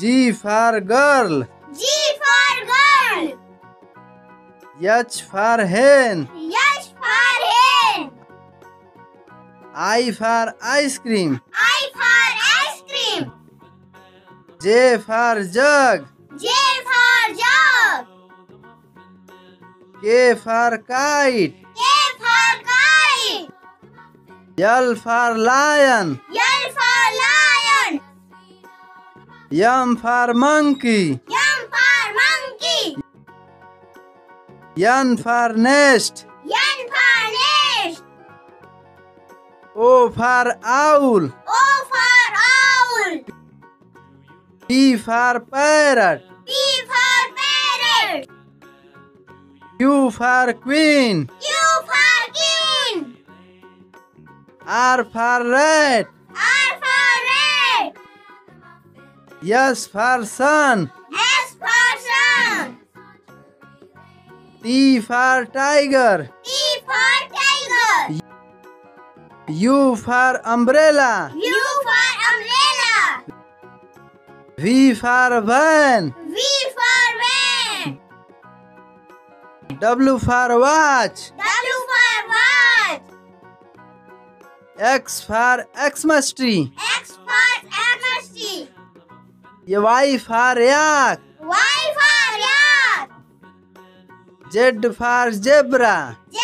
G for girl H for he I for ice cream J for jug for kite L for lion M for monkey M for next O for owl T for pear Q for car for rat Yes, person. Yes, person. T for tiger. T for tiger. U for umbrella. U for umbrella. V for van. V for van. W for watch. W for watch. X for Xmas tree. X Y for yak. Y for yak. Z for zebra. Z